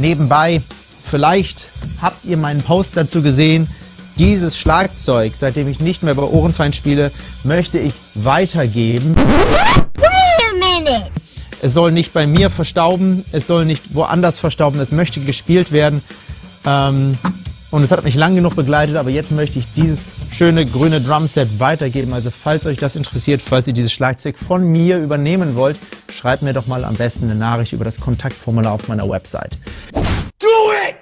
nebenbei, vielleicht habt ihr meinen Post dazu gesehen. Dieses Schlagzeug, seitdem ich nicht mehr bei Ohrenfeind spiele, möchte ich weitergeben. Es soll nicht bei mir verstauben, es soll nicht woanders verstauben, es möchte gespielt werden. Ähm, und es hat mich lang genug begleitet, aber jetzt möchte ich dieses schöne grüne Drumset weitergeben. Also falls euch das interessiert, falls ihr dieses Schlagzeug von mir übernehmen wollt, schreibt mir doch mal am besten eine Nachricht über das Kontaktformular auf meiner Website. Do it!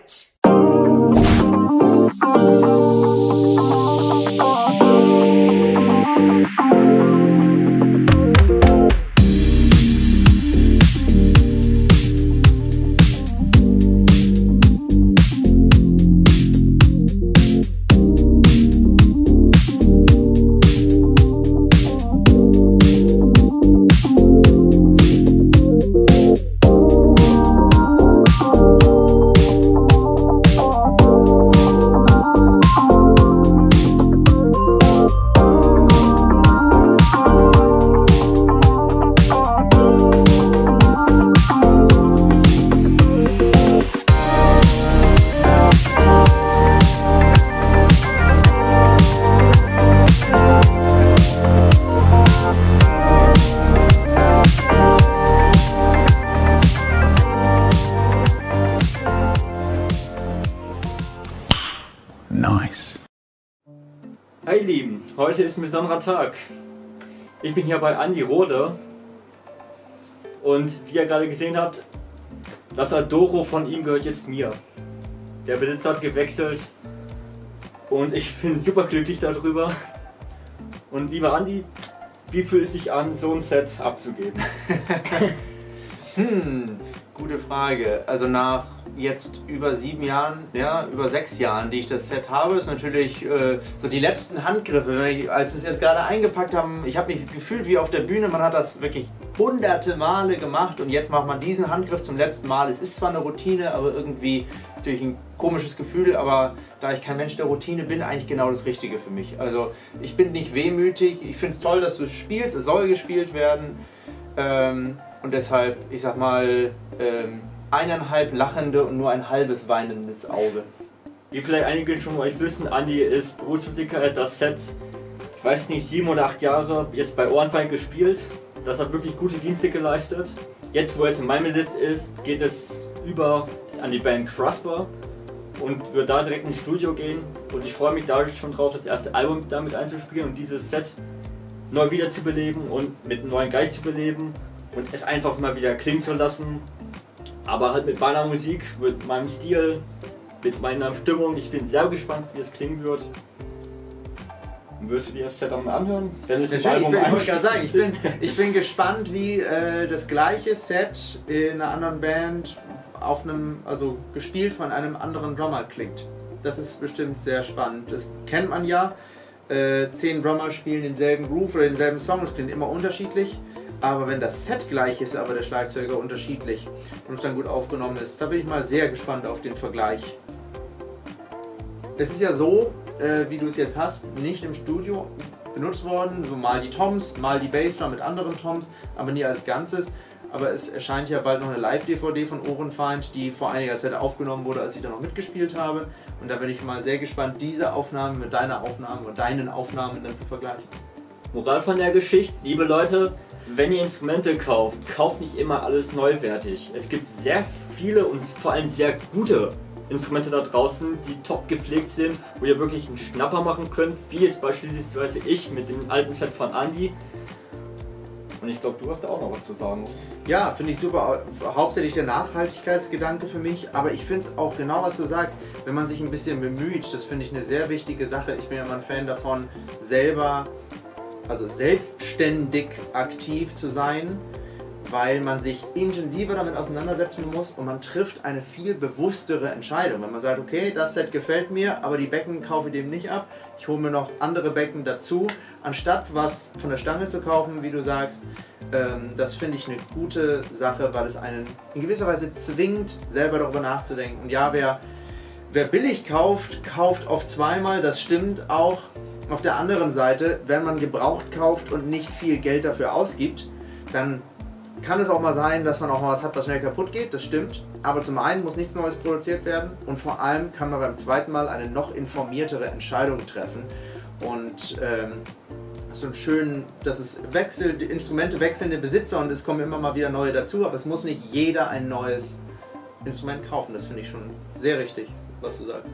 Heute ist ein besonderer Tag. Ich bin hier bei Andi Rode und wie ihr gerade gesehen habt, das Adoro von ihm gehört jetzt mir. Der Besitzer hat gewechselt und ich bin super glücklich darüber. Und lieber Andi, wie fühlt es sich an, so ein Set abzugeben? Hm, gute Frage. Also nach jetzt über sieben Jahren, ja, über sechs Jahren, die ich das Set habe, ist natürlich äh, so die letzten Handgriffe, ich, als wir es jetzt gerade eingepackt haben, ich habe mich gefühlt wie auf der Bühne, man hat das wirklich hunderte Male gemacht und jetzt macht man diesen Handgriff zum letzten Mal. Es ist zwar eine Routine, aber irgendwie natürlich ein komisches Gefühl, aber da ich kein Mensch der Routine bin, eigentlich genau das Richtige für mich. Also ich bin nicht wehmütig, ich finde es toll, dass du es spielst, es soll gespielt werden. Ähm, und deshalb, ich sag mal, ähm, eineinhalb lachende und nur ein halbes weinendes Auge. Wie vielleicht einige schon von euch wissen, Andi ist Berufsmusiker, das Set, ich weiß nicht, sieben oder acht Jahre jetzt bei Ohrenfeind gespielt. Das hat wirklich gute Dienste geleistet. Jetzt, wo es in meinem Besitz ist, geht es über an die Band Crusper und wird da direkt ins Studio gehen. Und ich freue mich da schon drauf, das erste Album damit einzuspielen und dieses Set neu wiederzubeleben und mit einem neuen Geist zu beleben und es einfach mal wieder klingen zu lassen. Aber halt mit meiner Musik, mit meinem Stil, mit meiner Stimmung. Ich bin sehr gespannt, wie es klingen wird. Wirst du dir das Set mal anhören? Wenn es Natürlich, ich bin, ich sagen, ich bin, ich bin gespannt, wie äh, das gleiche Set in einer anderen Band auf einem, also gespielt von einem anderen Drummer klingt. Das ist bestimmt sehr spannend. Das kennt man ja. Äh, zehn Drummer spielen denselben Groove oder denselben Song, das klingt immer unterschiedlich. Aber wenn das Set gleich ist, aber der Schlagzeuger unterschiedlich und es dann gut aufgenommen ist, da bin ich mal sehr gespannt auf den Vergleich. Es ist ja so, äh, wie du es jetzt hast, nicht im Studio benutzt worden, so mal die Toms, mal die Bassdrum mit anderen Toms, aber nie als Ganzes. Aber es erscheint ja bald noch eine Live-DVD von Ohrenfeind, die vor einiger Zeit aufgenommen wurde, als ich da noch mitgespielt habe. Und da bin ich mal sehr gespannt, diese Aufnahme mit deiner Aufnahme und deinen Aufnahmen dann zu vergleichen. Moral von der Geschichte, liebe Leute, wenn ihr Instrumente kauft, kauft nicht immer alles neuwertig. Es gibt sehr viele und vor allem sehr gute Instrumente da draußen, die top gepflegt sind, wo ihr wirklich einen Schnapper machen könnt, wie jetzt beispielsweise ich mit dem alten Set von Andy. Und ich glaube, du hast da auch noch was zu sagen. Ja, finde ich super. Hauptsächlich der Nachhaltigkeitsgedanke für mich, aber ich finde es auch genau, was du sagst, wenn man sich ein bisschen bemüht, das finde ich eine sehr wichtige Sache. Ich bin ja immer ein Fan davon, selber, also selbstständig aktiv zu sein, weil man sich intensiver damit auseinandersetzen muss und man trifft eine viel bewusstere Entscheidung. Wenn man sagt, okay, das Set gefällt mir, aber die Becken kaufe ich dem nicht ab, ich hole mir noch andere Becken dazu, anstatt was von der Stange zu kaufen, wie du sagst, ähm, das finde ich eine gute Sache, weil es einen in gewisser Weise zwingt, selber darüber nachzudenken. Und ja, wer, wer billig kauft, kauft oft zweimal, das stimmt auch. Auf der anderen Seite, wenn man gebraucht kauft und nicht viel Geld dafür ausgibt, dann kann es auch mal sein, dass man auch mal was hat, was schnell kaputt geht, das stimmt. Aber zum einen muss nichts Neues produziert werden und vor allem kann man beim zweiten Mal eine noch informiertere Entscheidung treffen. Und ähm, so schön, dass es wechselt, Instrumente wechseln den Besitzer und es kommen immer mal wieder neue dazu, aber es muss nicht jeder ein neues Instrument kaufen. Das finde ich schon sehr richtig, was du sagst.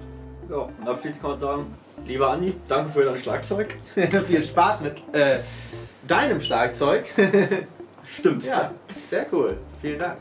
Ja, und abschließend kann man sagen, lieber Andi, danke für dein Schlagzeug. Viel Spaß mit äh, deinem Schlagzeug. Stimmt. ja, sehr cool. Vielen Dank.